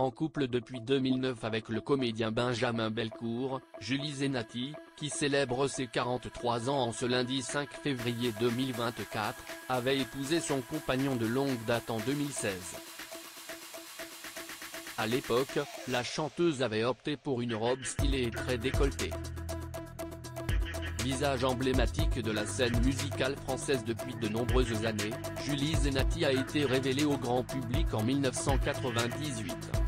en couple depuis 2009 avec le comédien Benjamin Belcourt, Julie Zenati, qui célèbre ses 43 ans en ce lundi 5 février 2024, avait épousé son compagnon de longue date en 2016. À l'époque, la chanteuse avait opté pour une robe stylée et très décolletée. Visage emblématique de la scène musicale française depuis de nombreuses années, Julie Zenati a été révélée au grand public en 1998.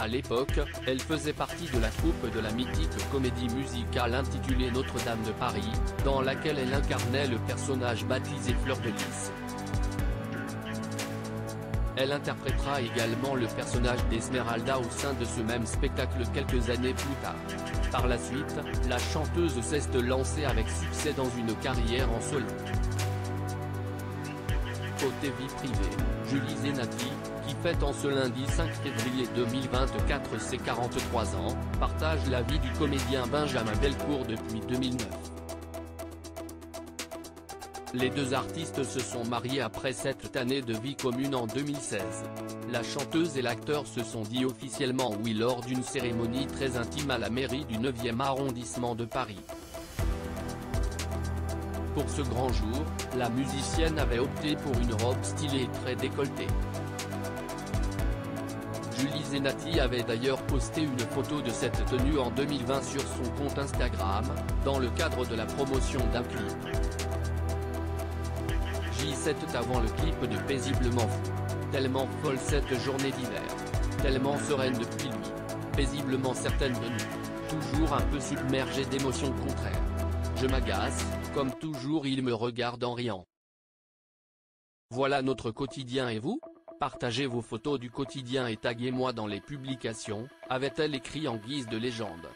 À l'époque, elle faisait partie de la troupe de la mythique comédie musicale intitulée Notre-Dame de Paris, dans laquelle elle incarnait le personnage baptisé Fleur de Lys. Elle interprétera également le personnage d'Esmeralda au sein de ce même spectacle quelques années plus tard. Par la suite, la chanteuse cesse de lancer avec succès dans une carrière en solo. Côté vie privée, Julie Zenati, fête en ce lundi 5 février 2024 ses 43 ans, partage la vie du comédien Benjamin Belcourt depuis 2009. Les deux artistes se sont mariés après cette année de vie commune en 2016. La chanteuse et l'acteur se sont dit officiellement oui lors d'une cérémonie très intime à la mairie du 9e arrondissement de Paris. Pour ce grand jour, la musicienne avait opté pour une robe stylée très décolletée. Zenati avait d'ailleurs posté une photo de cette tenue en 2020 sur son compte Instagram, dans le cadre de la promotion d'un clip. J7 avant le clip de Paisiblement Fou. Tellement folle cette journée d'hiver. Tellement sereine depuis lui. Paisiblement certaine de nous. Toujours un peu submergée d'émotions contraires. Je m'agace, comme toujours il me regarde en riant. Voilà notre quotidien et vous? Partagez vos photos du quotidien et taguez-moi dans les publications, avait-elle écrit en guise de légende.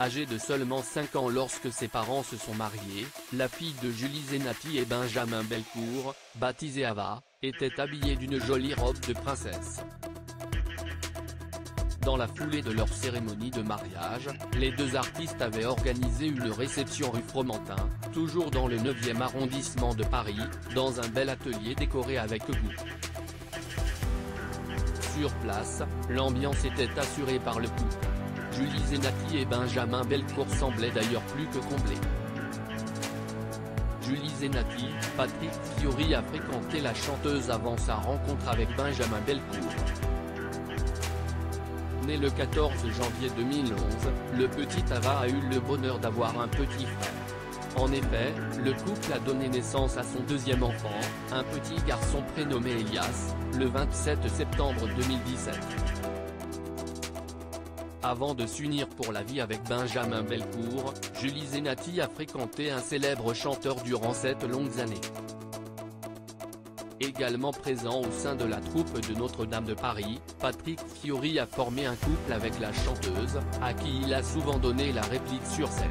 Âgée de seulement 5 ans lorsque ses parents se sont mariés, la fille de Julie Zenati et Benjamin Belcourt, baptisée Ava, était habillée d'une jolie robe de princesse. Dans la foulée de leur cérémonie de mariage, les deux artistes avaient organisé une réception rue Fromentin, toujours dans le 9e arrondissement de Paris, dans un bel atelier décoré avec goût. Sur place, l'ambiance était assurée par le couple. Julie Zenati et Benjamin Belcourt semblaient d'ailleurs plus que comblés. Julie Zenati, Patrick Fiori a fréquenté la chanteuse avant sa rencontre avec Benjamin Belcourt. Le 14 janvier 2011, le petit Ava a eu le bonheur d'avoir un petit frère. En effet, le couple a donné naissance à son deuxième enfant, un petit garçon prénommé Elias, le 27 septembre 2017. Avant de s'unir pour la vie avec Benjamin Belcourt, Julie Zenati a fréquenté un célèbre chanteur durant sept longues années. Également présent au sein de la troupe de Notre-Dame de Paris, Patrick Fiori a formé un couple avec la chanteuse, à qui il a souvent donné la réplique sur scène.